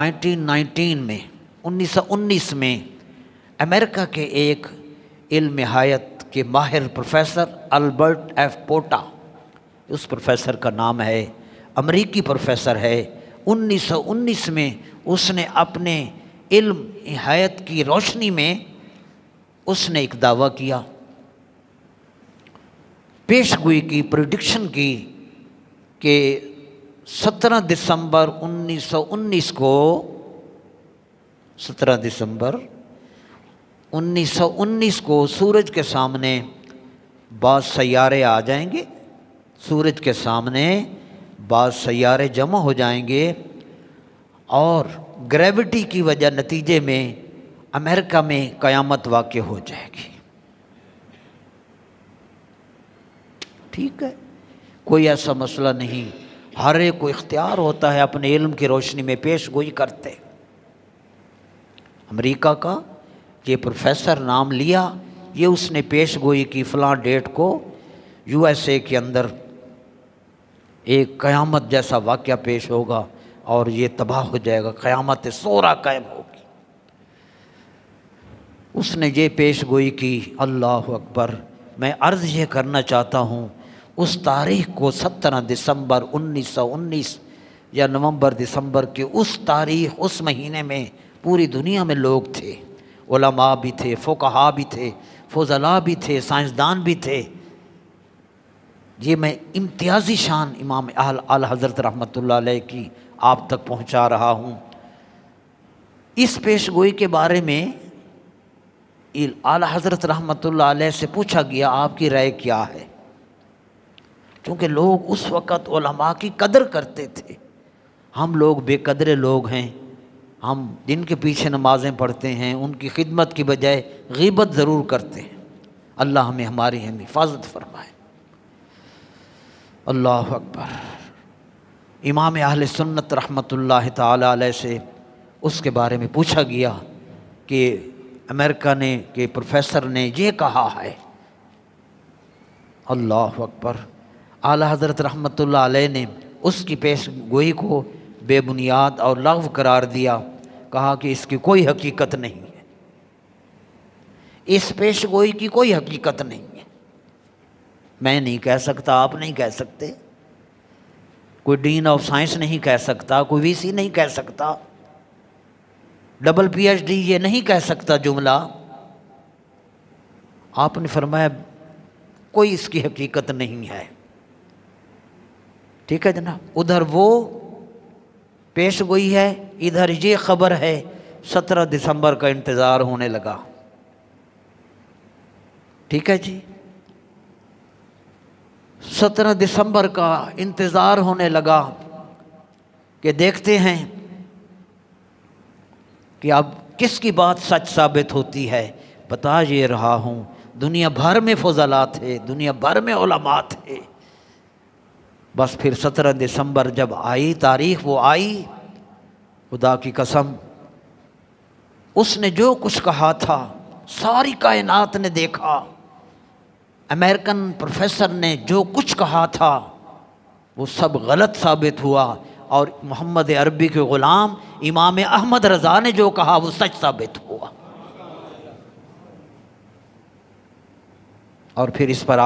1919 में 1919 में अमेरिका के एक इल्म हयात के माहिर प्रोफेसर अल्बर्ट एफ़ पोटा, उस प्रोफेसर का नाम है, अमरीकी प्रोफेसर है 1919 में उसने अपने इल्म हयात की रोशनी में उसने एक दावा किया। पेशगोई की प्रोडिक्शन की कि 17 दिसंबर 1919 को 17 दिसंबर 1919 को सूरज के सामने बाद सैारे आ जाएँगे। सूरज के सामने बाद सैारे जमा हो जाएँगे और ग्रेविटी की वजह नतीजे में अमेरिका में क़यामत वाक़ हो जाएगी। ठीक है? कोई ऐसा मसला नहीं। हर एक को इख्तियार होता है अपने इल्म की रोशनी में पेश गोई करते। अमेरिका का ये प्रोफेसर नाम लिया, ये उसने पेश गोई की फ़लाँ डेट को यूएसए के अंदर एक क़यामत जैसा वाक़ पेश होगा और ये तबाह हो जाएगा, क़यामत सोरा कायम होगी। उसने ये पेश गोई की, अल्लाह अकबर, मैं अर्ज़ ये करना चाहता हूँ उस तारीख को सत्रह दिसंबर 1919 या नवंबर दिसंबर के उस तारीख, उस महीने में पूरी दुनिया में लोग थे। उलमा भी थे, फ़ोकहा भी थे, फजला भी थे, साइंसदान भी थे। ये मैं इम्तियाज़ी शान इमाम आल हज़रत रहमतुल्लाह अलैह की आप तक पहुँचा रहा हूँ। इस पेश गोई के बारे में आला हज़रत अलैह से पूछा गया, आपकी राय क्या है? क्योंकि लोग उस वक़्त उलमा की कदर करते थे। हम लोग बेकदरे लोग हैं। हम दिन के पीछे नमाज़ें पढ़ते हैं, उनकी खिदमत की बजाय गीबत ज़रूर करते हैं। अल्लाह हमें हमारी हम हिफाजत फरमाए। अल्लाह अकबर। इमाम अहल सुन्नत रहमतुल्लाह ताला से उसके बारे में पूछा गया कि अमेरिका ने, के प्रोफेसर ने ये कहा है। अल्लाह अकबर। आला हज़रत अलैह ने उसकी पेश गोई को बेबुनियाद और लव करार दिया, कहा कि इसकी कोई हकीकत नहीं है। इस पेश गोई की कोई हकीकत नहीं है। मैं नहीं कह सकता, आप नहीं कह सकते। कोई डीन ऑफ़ साइंस नहीं कह सकता, कोई वीसी नहीं कह सकता। डबल पीएचडी ये नहीं कह सकता जुमला। आपने फरमाया, कोई इसकी हकीकत नहीं है। ठीक है जनाब? उधर वो पेश गोई है, इधर ये खबर है, सत्रह दिसंबर का इंतज़ार होने लगा। ठीक है जी? सत्रह दिसंबर का इंतज़ार होने लगा कि देखते हैं कि अब किसकी बात सच साबित होती है। बता ये रहा हूँ, दुनिया भर में फजला थे दुनिया भर में उलमा थे बस फिर सत्रह दिसंबर जब आई, तारीख वो आई, खुदा की कसम, उसने जो कुछ कहा था, सारी कायनात ने देखा। अमेरिकन प्रोफेसर ने जो कुछ कहा था, वो सब गलत साबित हुआ। और मोहम्मद अरबी के ग़ुलाम, इमाम अहमद रज़ा ने जो कहा, वो सच साबित हुआ। और फिर इस पर